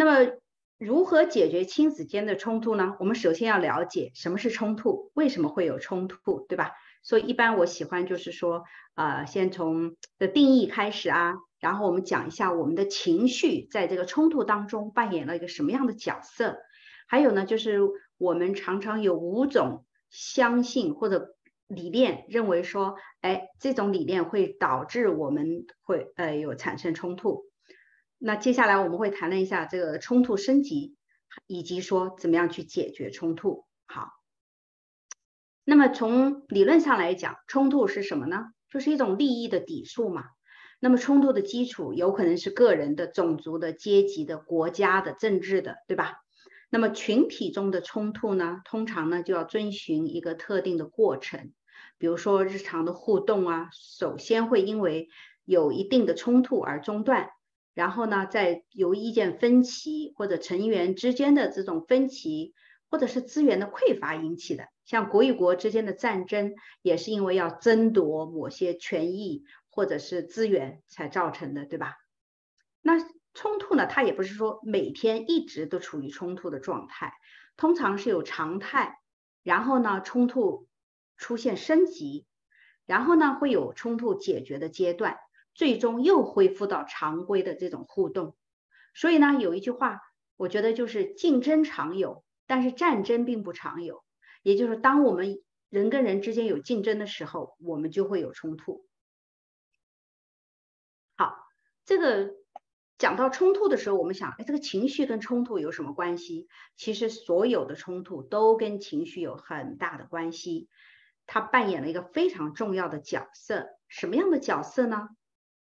那么如何解决亲子间的冲突呢？我们首先要了解什么是冲突，为什么会有冲突，对吧？所以一般我喜欢就是说，呃，先从的定义开始啊，然后我们讲一下我们的情绪在这个冲突当中扮演了一个什么样的角色。还有呢，就是我们常常有五种相信或者理念，认为说，哎，这种理念会导致我们会呃有产生冲突。那接下来我们会谈论一下这个冲突升级，以及说怎么样去解决冲突。好，那么从理论上来讲，冲突是什么呢？就是一种利益的抵触嘛。那么冲突的基础有可能是个人的、种族的、阶级的、国家的、政治的，对吧？那么群体中的冲突呢，通常呢就要遵循一个特定的过程，比如说日常的互动啊，首先会因为有一定的冲突而中断。然后呢，再由意见分歧或者成员之间的这种分歧，或者是资源的匮乏引起的，像国与国之间的战争，也是因为要争夺某些权益或者是资源才造成的，对吧？那冲突呢，它也不是说每天一直都处于冲突的状态，通常是有常态，然后呢，冲突出现升级，然后呢，会有冲突解决的阶段。最终又恢复到常规的这种互动，所以呢，有一句话，我觉得就是竞争常有，但是战争并不常有。也就是当我们人跟人之间有竞争的时候，我们就会有冲突。好，这个讲到冲突的时候，我们想，哎，这个情绪跟冲突有什么关系？其实所有的冲突都跟情绪有很大的关系，它扮演了一个非常重要的角色。什么样的角色呢？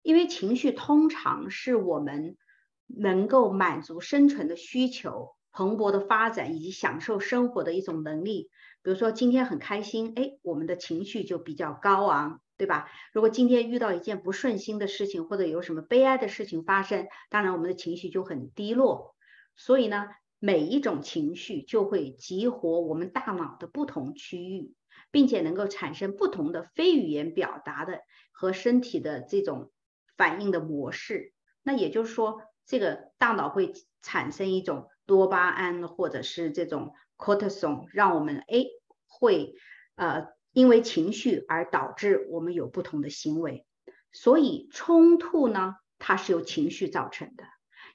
因为情绪通常是我们能够满足生存的需求、蓬勃的发展以及享受生活的一种能力。比如说今天很开心，哎，我们的情绪就比较高昂，对吧？如果今天遇到一件不顺心的事情，或者有什么悲哀的事情发生，当然我们的情绪就很低落。所以呢，每一种情绪就会激活我们大脑的不同区域，并且能够产生不同的非语言表达的和身体的这种。反应的模式，那也就是说，这个大脑会产生一种多巴胺或者是这种 cortisol，让我们哎会呃因为情绪而导致我们有不同的行为。所以冲突呢，它是由情绪造成的。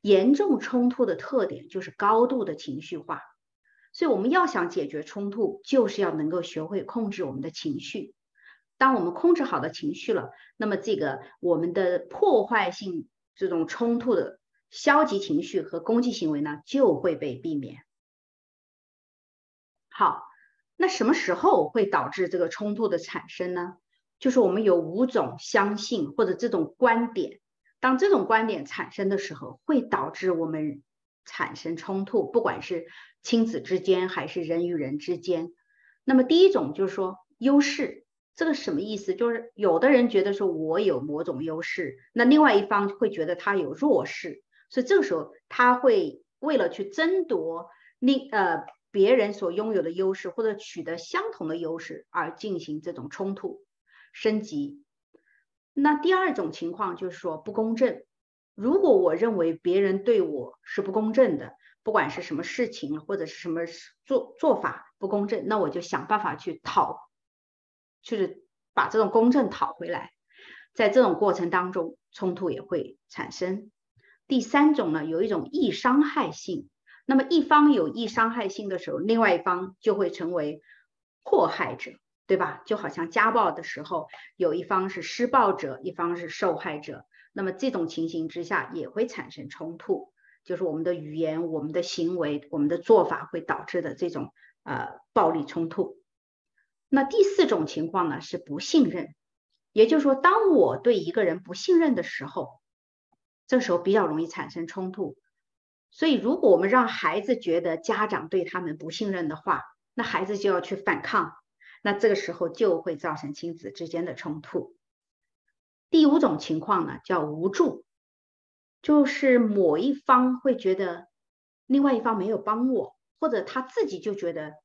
严重冲突的特点就是高度的情绪化。所以我们要想解决冲突，就是要能够学会控制我们的情绪。当我们控制好的情绪了，那么这个我们的破坏性这种冲突的消极情绪和攻击行为呢，就会被避免。好，那什么时候会导致这个冲突的产生呢？就是我们有五种相信或者这种观点，当这种观点产生的时候，会导致我们产生冲突，不管是亲子之间还是人与人之间。那么第一种就是说优势。这个什么意思？就是有的人觉得说我有某种优势，那另外一方会觉得他有弱势，所以这个时候他会为了去争夺另呃别人所拥有的优势或者取得相同的优势而进行这种冲突升级。那第二种情况就是说不公正。如果我认为别人对我是不公正的，不管是什么事情或者是什么做做法不公正，那我就想办法去讨。就是把这种公正讨回来，在这种过程当中，冲突也会产生。第三种呢，有一种易伤害性。那么一方有易伤害性的时候，另外一方就会成为迫害者，对吧？就好像家暴的时候，有一方是施暴者，一方是受害者。那么这种情形之下也会产生冲突，就是我们的语言、我们的行为、我们的做法会导致的这种呃暴力冲突。那第四种情况呢是不信任，也就是说，当我对一个人不信任的时候，这时候比较容易产生冲突。所以，如果我们让孩子觉得家长对他们不信任的话，那孩子就要去反抗，那这个时候就会造成亲子之间的冲突。第五种情况呢叫无助，就是某一方会觉得另外一方没有帮我，或者他自己就觉得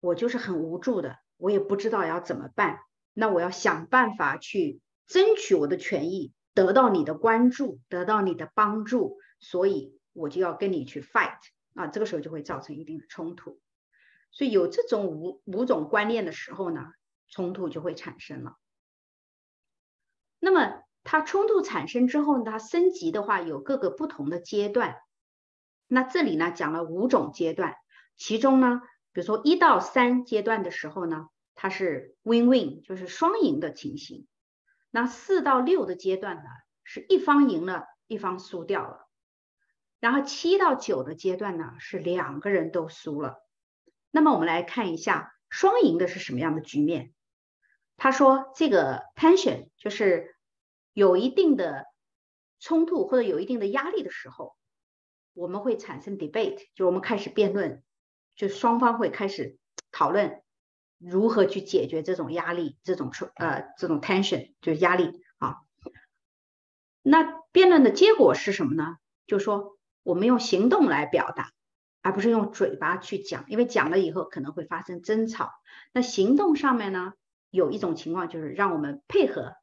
我就是很无助的。我也不知道要怎么办，那我要想办法去争取我的权益，得到你的关注，得到你的帮助，所以我就要跟你去 fight 啊，这个时候就会造成一定的冲突。所以有这种五五种观念的时候呢，冲突就会产生了。那么它冲突产生之后，它升级的话有各个不同的阶段。那这里呢讲了五种阶段，其中呢，比如说一到三阶段的时候呢，它是 win-win，就是双赢的情形。那四到六的阶段呢，是一方赢了，一方输掉了。然后七到九的阶段呢，是两个人都输了。那么我们来看一下双赢的是什么样的局面。他说这个 tension 就是有一定的冲突或者有一定的压力的时候，我们会产生 debate，就我们开始辩论，就双方会开始讨论如何去解决这种压力，这种呃这种 tension 就是压力啊。那辩论的结果是什么呢？就是说我们用行动来表达。而不是用嘴巴去讲，因为讲了以后可能会发生争吵。那行动上面呢，有一种情况就是让我们配合，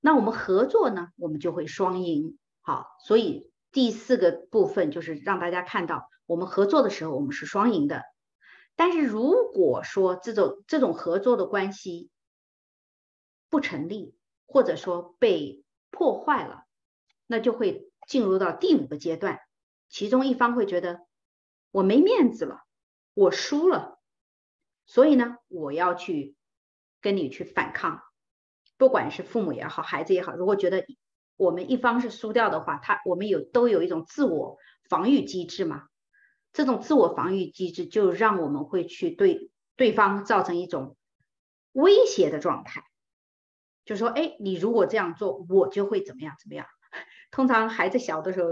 那我们合作呢，我们就会双赢。好，所以第四个部分就是让大家看到，我们合作的时候我们是双赢的。但是如果说这种这种合作的关系不成立，或者说被破坏了，那就会进入到第五个阶段，其中一方会觉得。我没面子了，我输了，所以呢，我要去跟你去反抗，不管是父母也好，孩子也好，如果觉得我们一方是输掉的话，他我们有都有一种自我防御机制嘛，这种自我防御机制就让我们会去对对方造成一种威胁的状态，就说，哎，你如果这样做，我就会怎么样怎么样。通常孩子小的时候。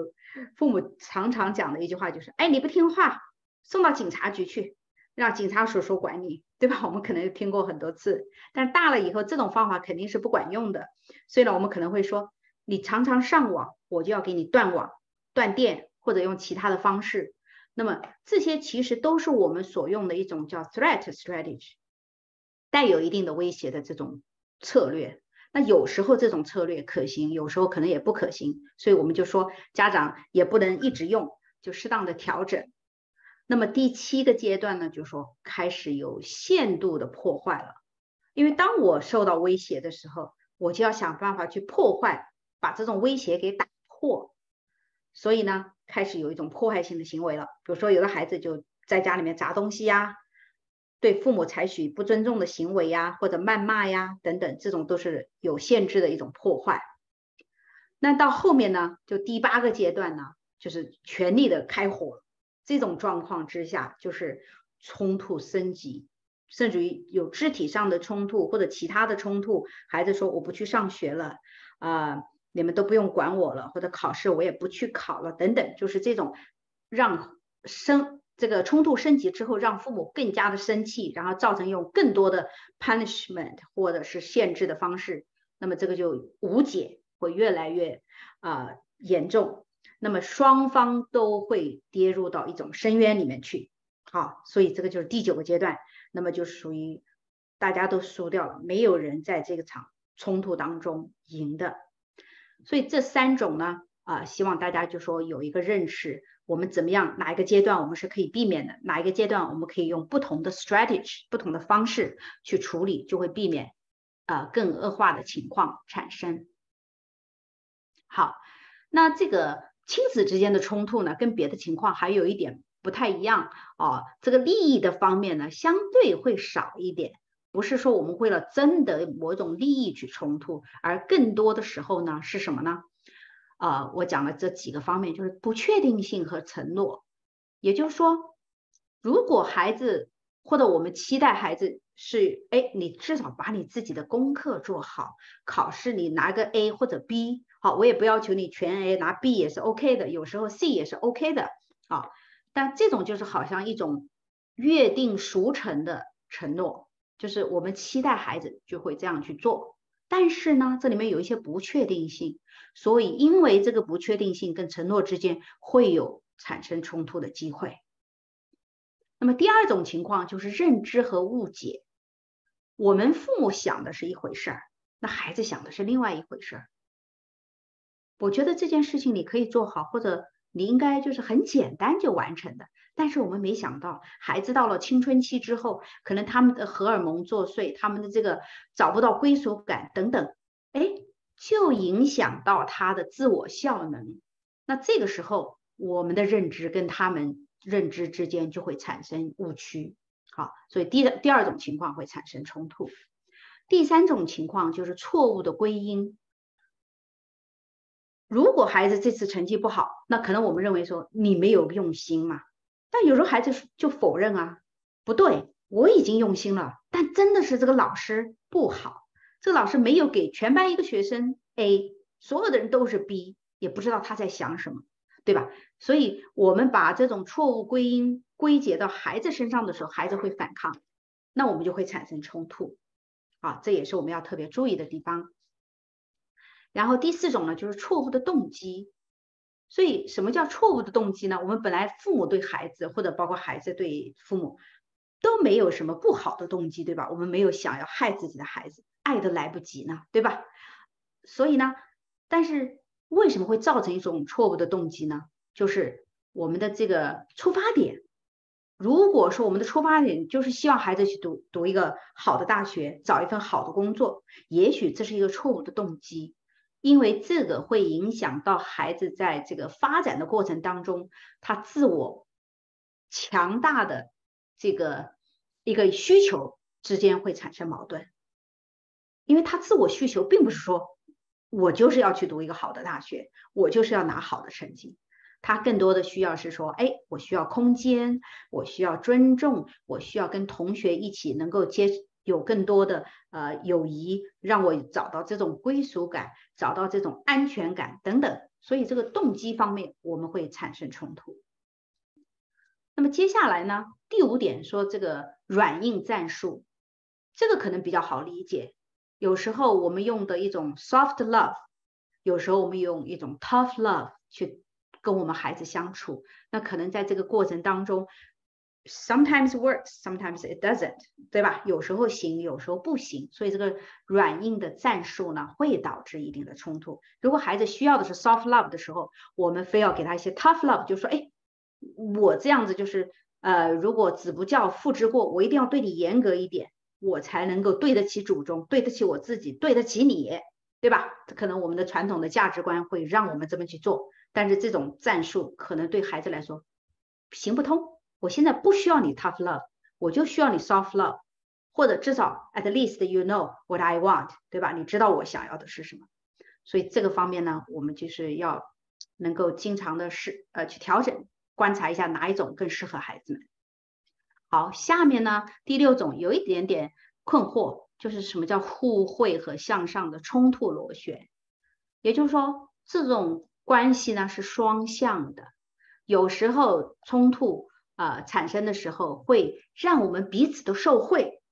父母常常讲的一句话就是：“哎，你不听话，送到警察局去，让警察叔叔管你，对吧？” 我们可能听过很多次，但大了以后，这种方法肯定是不管用的。所以呢，我们可能会说：“你常常上网，我就要给你断网、断电，或者用其他的方式。”那么这些其实都是我们所用的一种叫 threat strategy，带有一定的威胁的这种策略。那有时候这种策略可行，有时候可能也不可行，所以我们就说家长也不能一直用，就适当的调整。那么第七个阶段呢，就说开始有限度的破坏了，因为当我受到威胁的时候，我就要想办法去破坏，把这种威胁给打破。所以呢，开始有一种破坏性的行为了，比如说有的孩子就在家里面砸东西呀。对父母采取不尊重的行为呀，或者谩骂呀等等，这种都是有限制的一种破坏。那到后面呢，就第八个阶段呢，就是全力的开火。这种状况之下，就是冲突升级，甚至于有肢体上的冲突或者其他的冲突。孩子说我不去上学了，啊，你们都不用管我了，或者考试我也不去考了等等，就是这种让生。这个冲突升级之后，让父母更加的生气，然后造成用更多的 punishment 或者是限制的方式，那么这个就无解，会越来越啊严重，那么双方都会跌入到一种深渊里面去，好，所以这个就是第九个阶段，那么就属于大家都输掉了，没有人在这个场冲突当中赢的，所以这三种呢，啊，希望大家就说有一个认识。我们怎么样？哪一个阶段我们是可以避免的？哪一个阶段我们可以用不同的 strategy、不同的方式去处理，就会避免啊更恶化的情况产生。好，那这个亲子之间的冲突呢，跟别的情况还有一点不太一样哦。这个利益的方面呢，相对会少一点。不是说我们为了争得某种利益去冲突，而更多的时候呢，是什么呢？啊，我讲了这几个方面，就是不确定性和承诺。也就是说，如果孩子或者我们期待孩子是，哎，你至少把你自己的功课做好，考试你拿个 A 或者 B，好，我也不要求你全 A，拿 B 也是 OK 的，有时候 C 也是 OK 的，好。但这种就是好像一种约定俗成的承诺，就是我们期待孩子就会这样去做。但是呢，这里面有一些不确定性，所以因为这个不确定性跟承诺之间会有产生冲突的机会。那么第二种情况就是认知和误解，我们父母想的是一回事儿，那孩子想的是另外一回事儿。我觉得这件事情你可以做好，或者你应该就是很简单就完成的。但是我们没想到，孩子到了青春期之后，可能他们的荷尔蒙作祟，他们的这个找不到归属感等等，哎，就影响到他的自我效能。那这个时候，我们的认知跟他们认知之间就会产生误区。好，所以第第二种情况会产生冲突。第三种情况就是错误的归因。如果孩子这次成绩不好，那可能我们认为说你没有用心嘛。但有时候孩子就否认啊，不对，我已经用心了，但真的是这个老师不好，这个老师没有给全班一个学生 A，所有的人都是 B，也不知道他在想什么，对吧？所以我们把这种错误归因归结到孩子身上的时候，孩子会反抗，那我们就会产生冲突。啊，这也是我们要特别注意的地方。然后第四种呢，就是错误的动机。所以什么叫错误的动机呢？我们本来父母对孩子，或者包括孩子对父母，都没有什么不好的动机，对吧？我们没有想要害自己的孩子，爱都来不及呢，对吧？所以呢，但是为什么会造成一种错误的动机呢？就是我们的这个出发点。如果说我们的出发点就是希望孩子去读读一个好的大学，找一份好的工作，也许这是一个错误的动机，因为这个会影响到孩子在这个发展的过程当中，他自我强大的这个一个需求之间会产生矛盾，因为他自我需求并不是说我就是要去读一个好的大学，我就是要拿好的成绩。他更多的需要是说，哎，我需要空间，我需要尊重，我需要跟同学一起能够接有更多的呃友谊，让我找到这种归属感，找到这种安全感等等。所以这个动机方面我们会产生冲突。那么接下来呢，第五点说这个软硬战术，这个可能比较好理解。有时候我们用的一种 soft love，有时候我们用一种 tough love 去。跟我们孩子相处，那可能在这个过程当中，sometimes works，sometimes it doesn't，对吧？有时候行，有时候不行。所以这个软硬的战术呢，会导致一定的冲突。如果孩子需要的是 soft love 的时候，我们非要给他一些 tough love，就说，哎，我这样子就是，呃，如果子不教父之过，我一定要对你严格一点，我才能够对得起祖宗，对得起我自己，对得起你，对吧？可能我们的传统的价值观会让我们这么去做。但是这种战术可能对孩子来说行不通。我现在不需要你 tough love，我就需要你 soft love，或者至少 at least you know what I want，对吧？你知道我想要的是什么。所以这个方面呢，我们就是要能够经常的试呃去调整，观察一下哪一种更适合孩子们。好，下面呢第六种有一点点困惑，就是什么叫互惠和向上的冲突螺旋，也就是说这种。关系呢是双向的，有时候冲突啊产生的时候，会让我们彼此都受惠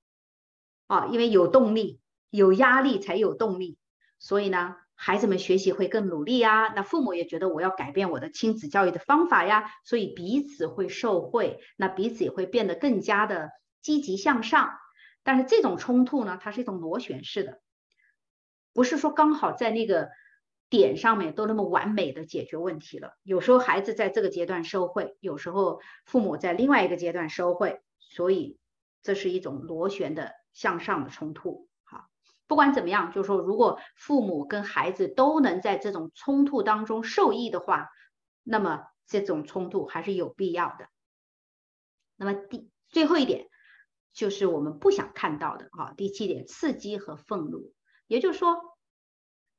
啊，因为有动力，有压力才有动力，所以呢，孩子们学习会更努力呀。那父母也觉得我要改变我的亲子教育的方法呀，所以彼此会受惠，那彼此也会变得更加的积极向上。但是这种冲突呢，它是一种螺旋式的，不是说刚好在那个。点上面都那么完美的解决问题了，有时候孩子在这个阶段收惠，有时候父母在另外一个阶段收惠，所以这是一种螺旋的向上的冲突。好，不管怎么样，就是说如果父母跟孩子都能在这种冲突当中受益的话，那么这种冲突还是有必要的。那么第最后一点就是我们不想看到的啊，第七点刺激和愤怒，也就是说。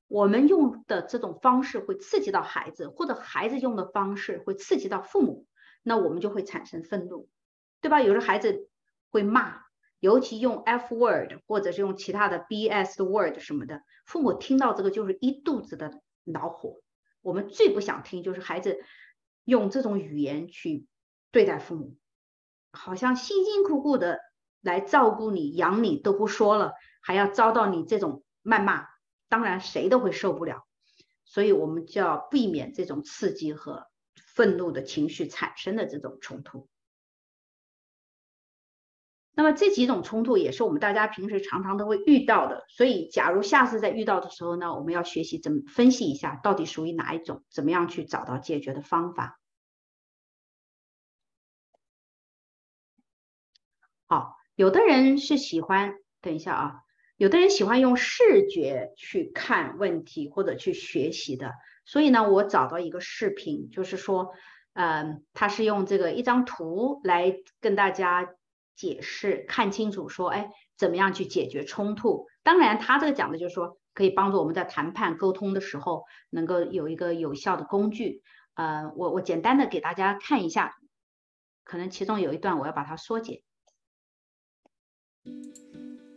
我们用的这种方式会刺激到孩子，或者孩子用的方式会刺激到父母，那我们就会产生愤怒，对吧？有时候孩子会骂，尤其用 F word 或者是用其他的 BS word 什么的，父母听到这个就是一肚子的恼火。我们最不想听就是孩子用这种语言去对待父母，好像辛辛苦苦的来照顾你、养你都不说了，还要遭到你这种谩骂。当然，谁都会受不了，所以我们就要避免这种刺激和愤怒的情绪产生的这种冲突。那么这几种冲突也是我们大家平时常常都会遇到的，所以假如下次在遇到的时候呢，我们要学习怎么分析一下，到底属于哪一种，怎么样去找到解决的方法。好，有的人是喜欢，等一下啊，有的人喜欢用视觉去看问题或者去学习的，所以呢，我找到一个视频，就是说，嗯，他是用这个一张图来跟大家。解释看清楚，说哎，怎么样去解决冲突？当然，他这个讲的就是说，可以帮助我们在谈判沟通的时候能够有一个有效的工具。呃，我我简单的给大家看一下，可能其中有一段我要把它缩减。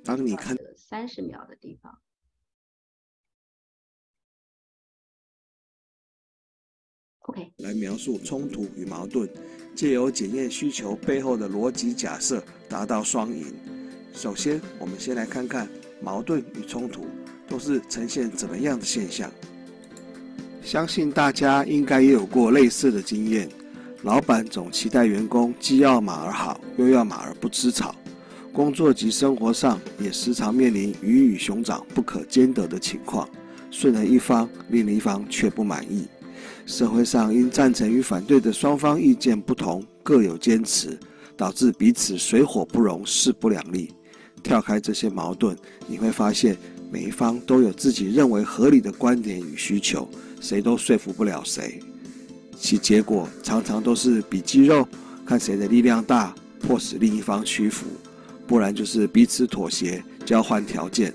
当你看三十秒的地方，OK，来描述冲突与矛盾。借由检验需求背后的逻辑假设，达到双赢。首先，我们先来看看矛盾与冲突都是呈现怎么样的现象。相信大家应该也有过类似的经验：老板总期待员工既要马儿好，又要马儿不吃草。工作及生活上也时常面临鱼与熊掌不可兼得的情况，顺了一方，另一方却不满意。社会上因赞成与反对的双方意见不同，各有坚持，导致彼此水火不容、势不两立。跳开这些矛盾，你会发现每一方都有自己认为合理的观点与需求，谁都说服不了谁。其结果常常都是比肌肉，看谁的力量大，迫使另一方屈服；不然就是彼此妥协，交换条件。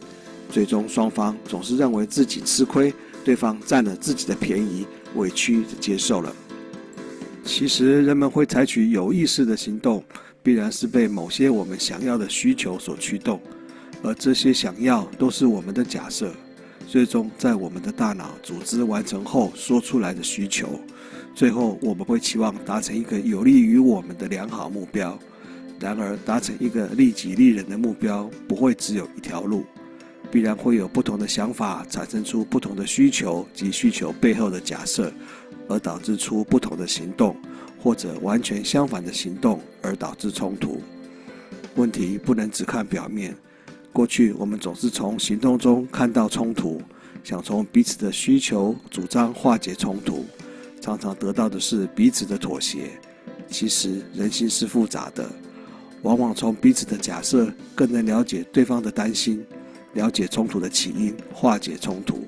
最终双方总是认为自己吃亏，对方占了自己的便宜。委屈的接受了。其实，人们会采取有意识的行动，必然是被某些我们想要的需求所驱动，而这些想要都是我们的假设，最终在我们的大脑组织完成后说出来的需求。最后，我们会期望达成一个有利于我们的良好目标。然而，达成一个利己利人的目标，不会只有一条路。必然会有不同的想法，产生出不同的需求及需求背后的假设，而导致出不同的行动，或者完全相反的行动，而导致冲突。问题不能只看表面。过去我们总是从行动中看到冲突，想从彼此的需求主张化解冲突，常常得到的是彼此的妥协。其实人心是复杂的，往往从彼此的假设更能了解对方的担心。了解冲突的起因，化解冲突，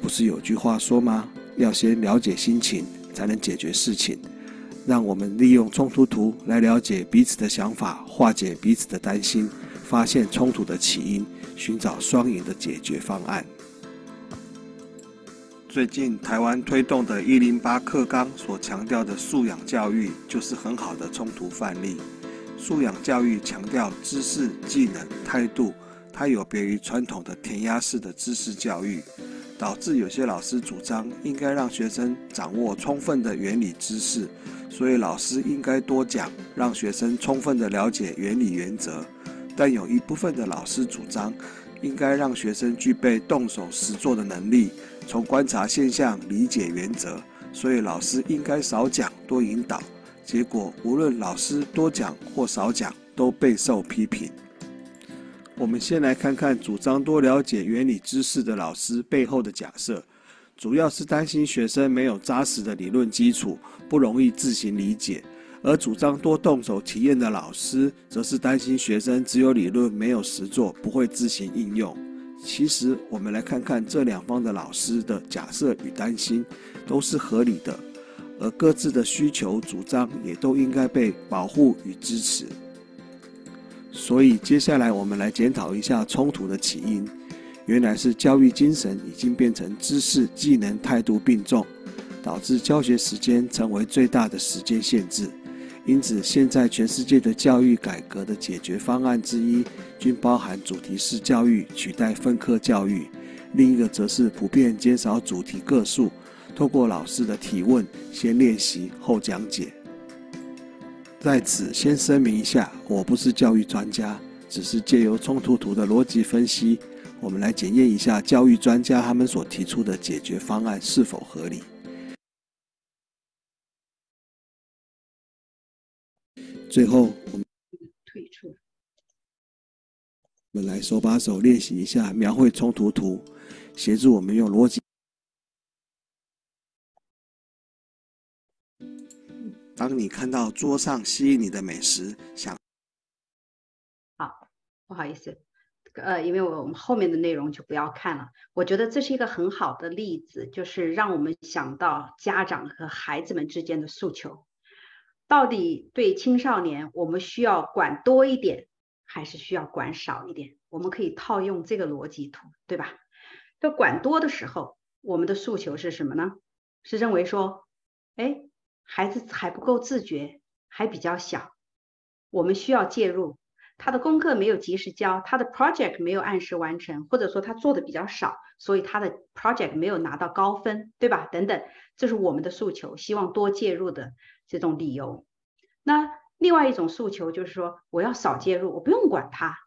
不是有句话说吗？要先了解心情，才能解决事情。让我们利用冲突图来了解彼此的想法，化解彼此的担心，发现冲突的起因，寻找双赢的解决方案。最近台湾推动的“一零八课纲”所强调的素养教育，就是很好的冲突范例。素养教育强调知识、技能、态度。它有别于传统的填鸭式的知识教育，导致有些老师主张应该让学生掌握充分的原理知识，所以老师应该多讲，让学生充分的了解原理原则。但有一部分的老师主张，应该让学生具备动手实做的能力，从观察现象理解原则，所以老师应该少讲多引导。结果无论老师多讲或少讲，都备受批评。我们先来看看主张多了解原理知识的老师背后的假设，主要是担心学生没有扎实的理论基础，不容易自行理解；而主张多动手体验的老师，则是担心学生只有理论没有实作，不会自行应用。其实，我们来看看这两方的老师的假设与担心，都是合理的，而各自的需求主张也都应该被保护与支持。所以，接下来我们来检讨一下冲突的起因。原来是教育精神已经变成知识、技能、态度并重，导致教学时间成为最大的时间限制。因此，现在全世界的教育改革的解决方案之一，均包含主题式教育取代分科教育；另一个则是普遍减少主题个数，透过老师的提问，先练习后讲解。在此先声明一下，我不是教育专家，只是借由冲突图的逻辑分析，我们来检验一下教育专家他们所提出的解决方案是否合理。最后，我们退出。我们来手把手练习一下描绘冲突图，协助我们用逻辑。当你看到桌上吸引你的美食，想……好，不好意思，呃，因为我们后面的内容就不要看了。我觉得这是一个很好的例子，就是让我们想到家长和孩子们之间的诉求，到底对青少年我们需要管多一点。还是需要管少一点，我们可以套用这个逻辑图，对吧？就管多的时候，我们的诉求是什么呢？是认为说，哎，孩子还不够自觉，还比较小，我们需要介入。他的功课没有及时交，他的 project 没有按时完成，或者说他做的比较少，所以他的 project 没有拿到高分，对吧？等等，这是我们的诉求，希望多介入的这种理由。那。另外一种诉求就是说，我要少介入，我不用管他。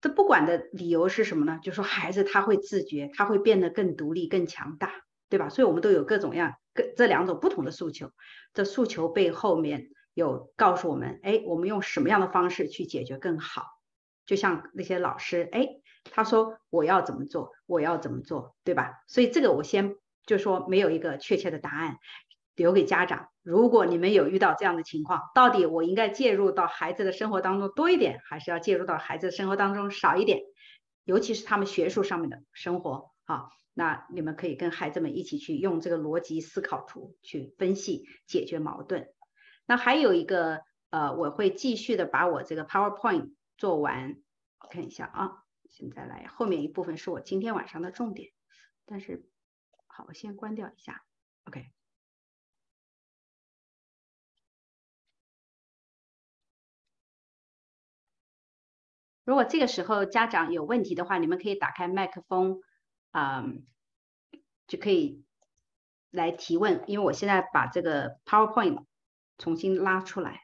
这不管的理由是什么呢？就说孩子他会自觉，他会变得更独立、更强大，对吧？所以我们都有各种各样、这两种不同的诉求。这诉求背后面有告诉我们，哎，我们用什么样的方式去解决更好？就像那些老师，哎，他说我要怎么做，我要怎么做，对吧？所以这个我先就说没有一个确切的答案。留给家长，如果你们有遇到这样的情况，到底我应该介入到孩子的生活当中多一点，还是要介入到孩子的生活当中少一点？尤其是他们学术上面的生活啊，那你们可以跟孩子们一起去用这个逻辑思考图去分析解决矛盾。那还有一个呃，我会继续的把我这个 PowerPoint 做完，我看一下啊，现在来后面一部分是我今天晚上的重点，但是好，我先关掉一下，OK。如果这个时候家长有问题的话，你们可以打开麦克风，啊，就可以来提问。因为我现在把这个 PowerPoint 重新拉出来。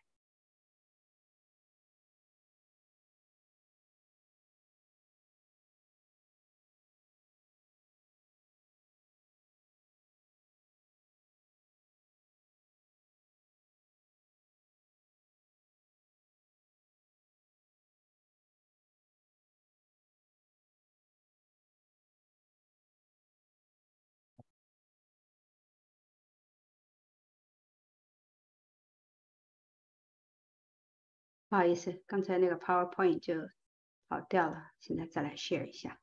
不好意思，刚才那个 PowerPoint 就跑掉了，现在再来 share 一下。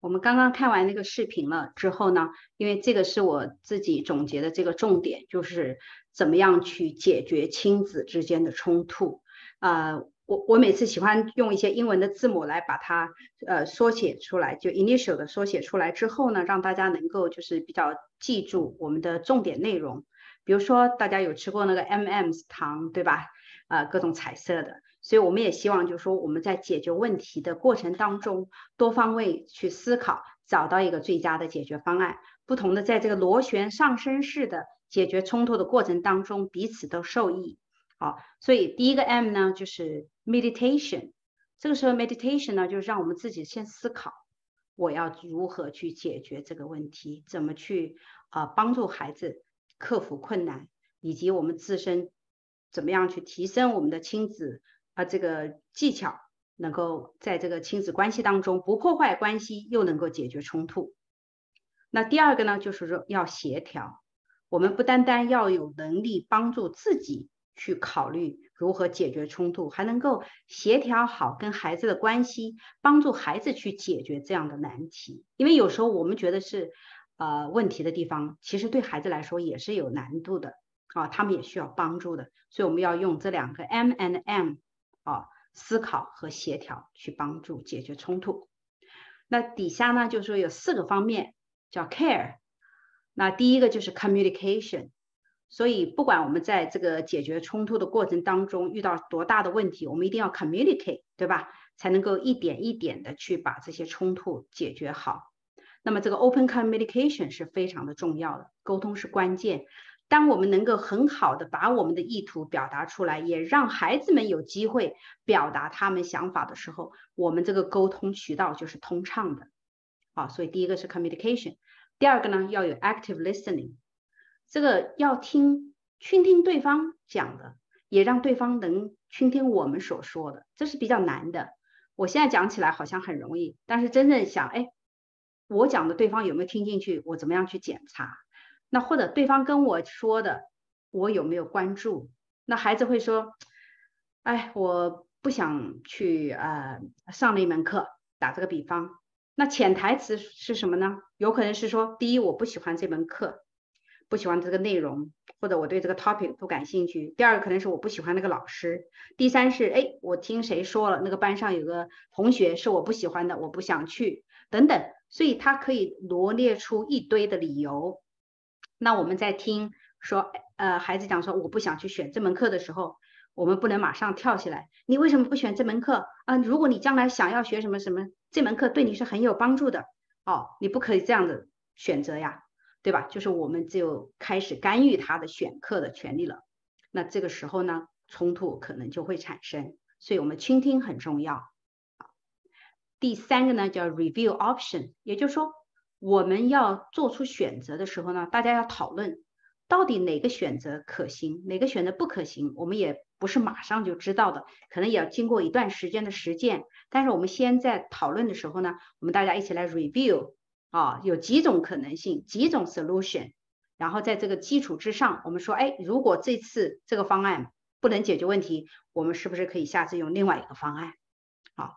我们刚刚看完那个视频了之后呢，因为这个是我自己总结的这个重点，就是怎么样去解决亲子之间的冲突啊。我我每次喜欢用一些英文的字母来把它呃缩写出来，就 initial 的缩写出来之后呢，让大家能够就是比较记住我们的重点内容。比如说大家有吃过那个 M&M's 糖对吧？啊，各种彩色的，所以我们也希望就是说我们在解决问题的过程当中，多方位去思考，找到一个最佳的解决方案。不同的在这个螺旋上升式的解决冲突的过程当中，彼此都受益。好，所以第一个 M 呢就是 meditation。这个时候 meditation 呢，就是让我们自己先思考，我要如何去解决这个问题，怎么去啊帮助孩子克服困难，以及我们自身怎么样去提升我们的亲子啊这个技巧，能够在这个亲子关系当中不破坏关系，又能够解决冲突。那第二个呢，就是说要协调，我们不单单要有能力帮助自己。去考虑如何解决冲突，还能够协调好跟孩子的关系，帮助孩子去解决这样的难题。因为有时候我们觉得是呃问题的地方，其实对孩子来说也是有难度的啊，他们也需要帮助的。所以我们要用这两个 M and M 啊，思考和协调去帮助解决冲突。那底下呢，就是说有四个方面叫 Care。那第一个就是 Communication。所以，不管我们在这个解决冲突的过程当中遇到多大的问题，我们一定要 communicate，对吧？才能够一点一点的去把这些冲突解决好。那么，这个 open communication 是非常的重要的，沟通是关键。当我们能够很好的把我们的意图表达出来，也让孩子们有机会表达他们想法的时候，我们这个沟通渠道就是通畅的。好，所以第一个是 communication，第二个呢要有 active listening。这个要听倾听对方讲的，也让对方能倾听我们所说的，这是比较难的。我现在讲起来好像很容易，但是真正想，哎，我讲的对方有没有听进去？我怎么样去检查？那或者对方跟我说的，我有没有关注？那孩子会说，哎，我不想去呃上那门课。打这个比方，那潜台词是什么呢？有可能是说，第一，我不喜欢这门课，不喜欢这个内容。或者我对这个 topic 不感兴趣。第二个可能是我不喜欢那个老师。第三是哎，我听谁说了那个班上有个同学是我不喜欢的，我不想去等等。所以他可以罗列出一堆的理由。那我们在听说呃孩子讲说我不想去选这门课的时候，我们不能马上跳起来。你为什么不选这门课啊？如果你将来想要学什么什么，这门课对你是很有帮助的哦，你不可以这样的选择呀。对吧？就是我们就开始干预他的选课的权利了。那这个时候呢，冲突可能就会产生。所以我们倾听很重要。第三个呢叫 review option，也就是说我们要做出选择的时候呢，大家要讨论到底哪个选择可行，哪个选择不可行。我们也不是马上就知道的，可能也要经过一段时间的实践。但是我们先在讨论的时候呢，我们大家一起来 review。啊，有几种可能性，几种 solution，然后在这个基础之上，我们说，哎，如果这次这个方案不能解决问题，我们是不是可以下次用另外一个方案？好，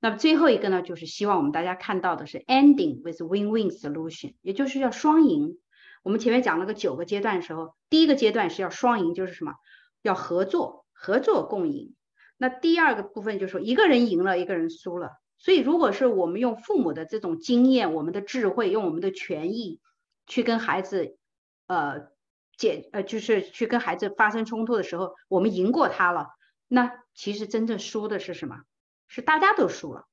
那么最后一个呢，就是希望我们大家看到的是 ending with win-win solution，也就是要双赢。我们前面讲了个九个阶段的时候，第一个阶段是要双赢，就是什么？要合作，合作共赢。那第二个部分就是说，一个人赢了，一个人输了。所以，如果是我们用父母的这种经验、我们的智慧、用我们的权益去跟孩子，呃，解呃，就是去跟孩子发生冲突的时候，我们赢过他了，那其实真正输的是什么？是大家都输了，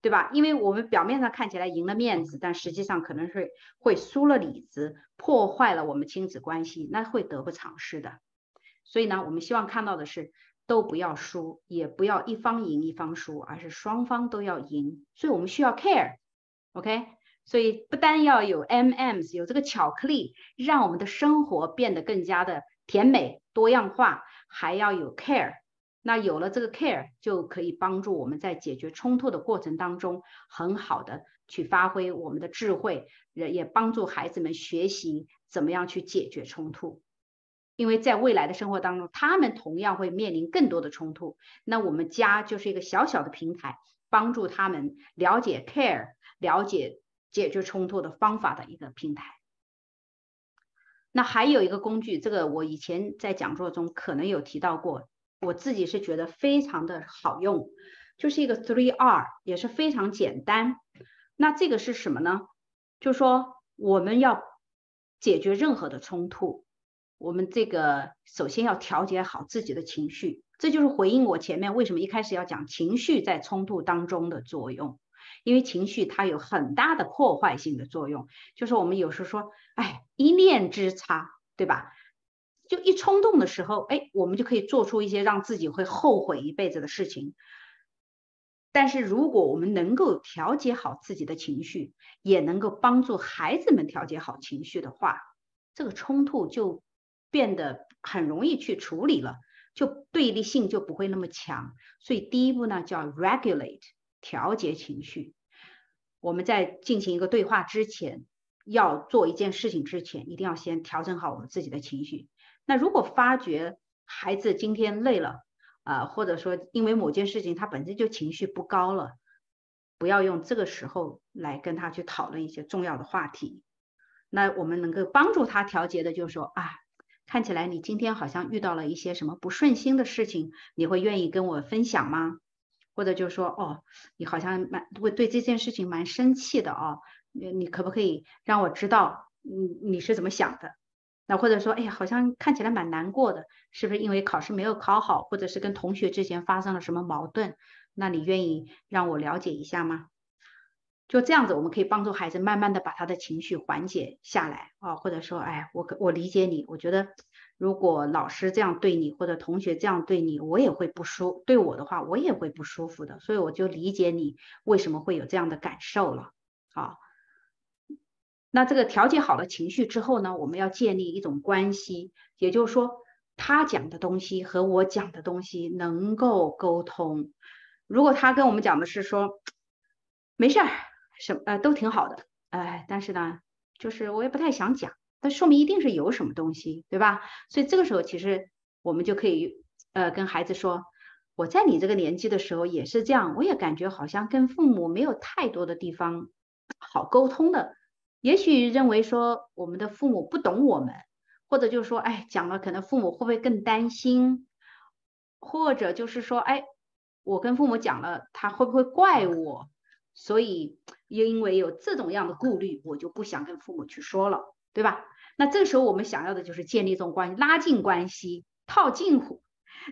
对吧？因为我们表面上看起来赢了面子，但实际上可能是会输了里子，破坏了我们亲子关系，那会得不偿失的。所以呢，我们希望看到的是。都不要输，也不要一方赢一方输，而是双方都要赢。所以我们需要 care，OK？所以不单要有 M&Ms，有这个巧克力，让我们的生活变得更加的甜美多样化，还要有 care。那有了这个 care，就可以帮助我们在解决冲突的过程当中，很好的去发挥我们的智慧，也也帮助孩子们学习怎么样去解决冲突。因为在未来的生活当中，他们同样会面临更多的冲突。那我们家就是一个小小的平台，帮助他们了解 care，了解解决冲突的方法的一个平台。那还有一个工具，这个我以前在讲座中可能有提到过，我自己是觉得非常的好用，就是一个 three R，也是非常简单。那这个是什么呢？就说我们要解决任何的冲突。我们这个首先要调节好自己的情绪，这就是回应我前面为什么一开始要讲情绪在冲突当中的作用，因为情绪它有很大的破坏性的作用。就是我们有时候说，哎，一念之差，对吧？就一冲动的时候，哎，我们就可以做出一些让自己会后悔一辈子的事情。但是如果我们能够调节好自己的情绪，也能够帮助孩子们调节好情绪的话，这个冲突就。变得很容易去处理了，就对立性就不会那么强。所以第一步呢叫 regulate 调节情绪。我们在进行一个对话之前，要做一件事情之前，一定要先调整好我们自己的情绪。那如果发觉孩子今天累了，啊，或者说因为某件事情他本身就情绪不高了，不要用这个时候来跟他去讨论一些重要的话题。那我们能够帮助他调节的，就是说啊。看起来你今天好像遇到了一些什么不顺心的事情，你会愿意跟我分享吗？或者就说，哦，你好像蛮会对这件事情蛮生气的哦，你你可不可以让我知道，你你是怎么想的？那或者说，哎呀，好像看起来蛮难过的，是不是因为考试没有考好，或者是跟同学之前发生了什么矛盾？那你愿意让我了解一下吗？就这样子，我们可以帮助孩子慢慢的把他的情绪缓解下来啊，或者说，哎，我我理解你，我觉得如果老师这样对你，或者同学这样对你，我也会不舒，对我的话，我也会不舒服的，所以我就理解你为什么会有这样的感受了，啊。那这个调节好了情绪之后呢，我们要建立一种关系，也就是说，他讲的东西和我讲的东西能够沟通。如果他跟我们讲的是说，没事儿，什呃都挺好的，哎，但是呢，就是我也不太想讲，那说明一定是有什么东西，对吧？所以这个时候其实我们就可以呃跟孩子说，我在你这个年纪的时候也是这样，我也感觉好像跟父母没有太多的地方好沟通的。也许认为说我们的父母不懂我们，或者就是说，哎，讲了可能父母会不会更担心，或者就是说，哎，我跟父母讲了，他会不会怪我？所以 又因为有这种样的顾虑，我就不想跟父母去说了，对吧？那这时候我们想要的就是建立这种关系，拉近关系，套近乎。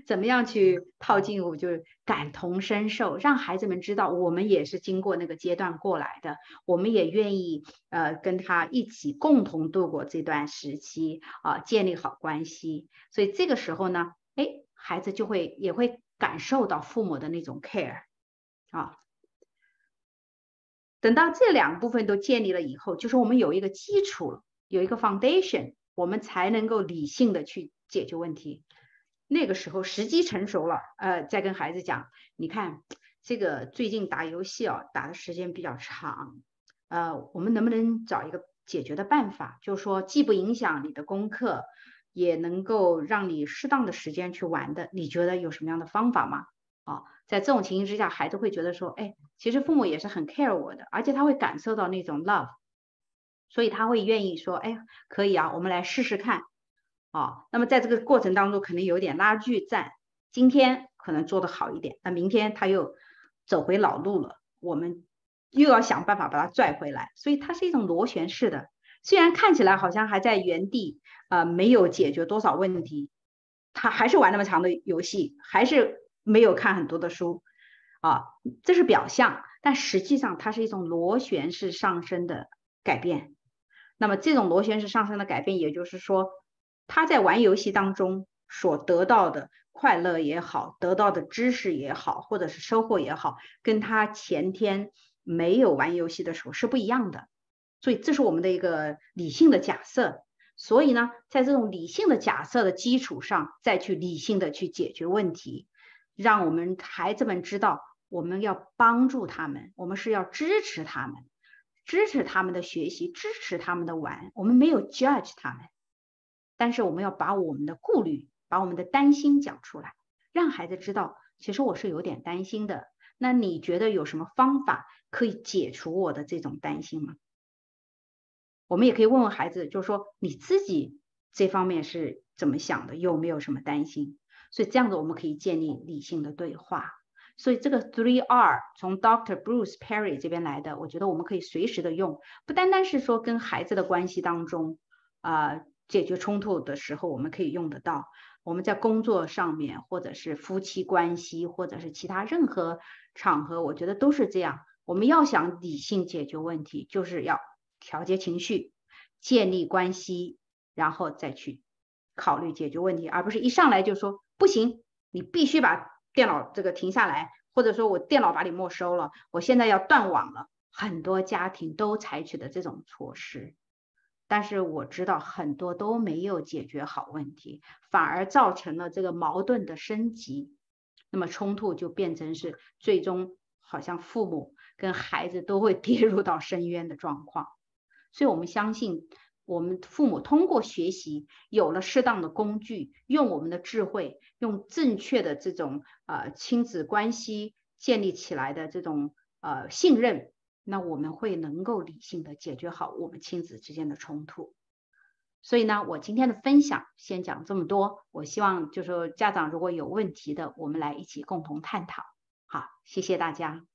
怎么样去套近乎，就是感同身受，让孩子们知道我们也是经过那个阶段过来的，我们也愿意呃跟他一起共同度过这段时期啊，建立好关系。所以这个时候呢，哎，孩子就会也会感受到父母的那种 care 啊。等到这两部分都建立了以后，就是我们有一个基础了，有一个 foundation，我们才能够理性的去解决问题。那个时候时机成熟了，呃，再跟孩子讲，你看这个最近打游戏啊，打的时间比较长，呃，我们能不能找一个解决的办法？就是说既不影响你的功课，也能够让你适当的时间去玩的，你觉得有什么样的方法吗？啊，在这种情形之下，孩子会觉得说，哎，其实父母也是很 care 我的，而且他会感受到那种 love，所以他会愿意说，哎，可以啊，我们来试试看。啊，那么在这个过程当中，可能有点拉锯战。今天可能做得好一点，那明天他又走回老路了，我们又要想办法把他拽回来。所以它是一种螺旋式的，虽然看起来好像还在原地，呃，没有解决多少问题，他还是玩那么长的游戏，还是没有看很多的书，啊，这是表象，但实际上它是一种螺旋式上升的改变。那么这种螺旋式上升的改变，也就是说。他在玩游戏当中所得到的快乐也好，得到的知识也好，或者是收获也好，跟他前天没有玩游戏的时候是不一样的。所以这是我们的一个理性的假设。所以呢，在这种理性的假设的基础上，再去理性的去解决问题，让我们孩子们知道，我们要帮助他们，我们是要支持他们，支持他们的学习，支持他们的玩，我们没有 judge 他们。但是我们要把我们的顾虑、把我们的担心讲出来，让孩子知道，其实我是有点担心的。那你觉得有什么方法可以解除我的这种担心吗？我们也可以问问孩子，就是说你自己这方面是怎么想的，有没有什么担心？所以这样子我们可以建立理性的对话。所以这个 Three R 从 Doctor Bruce Perry 这边来的，我觉得我们可以随时的用，不单单是说跟孩子的关系当中啊。解决冲突的时候，我们可以用得到。我们在工作上面，或者是夫妻关系，或者是其他任何场合，我觉得都是这样。我们要想理性解决问题，就是要调节情绪，建立关系，然后再去考虑解决问题，而不是一上来就说不行，你必须把电脑这个停下来，或者说我电脑把你没收了，我现在要断网了。很多家庭都采取的这种措施。但是我知道很多都没有解决好问题，反而造成了这个矛盾的升级，那么冲突就变成是最终好像父母跟孩子都会 跌入到深渊的状况。所以我们相信，我们父母通过学习有了适当的工具，用我们的智慧，用正确的这种呃亲子关系建立起来的这种呃信任。那我们会能够理性的解决好我们亲子之间的冲突，所以呢，我今天的分享先讲这么多。我希望就是说家长如果有问题的，我们来一起共同探讨。好，谢谢大家。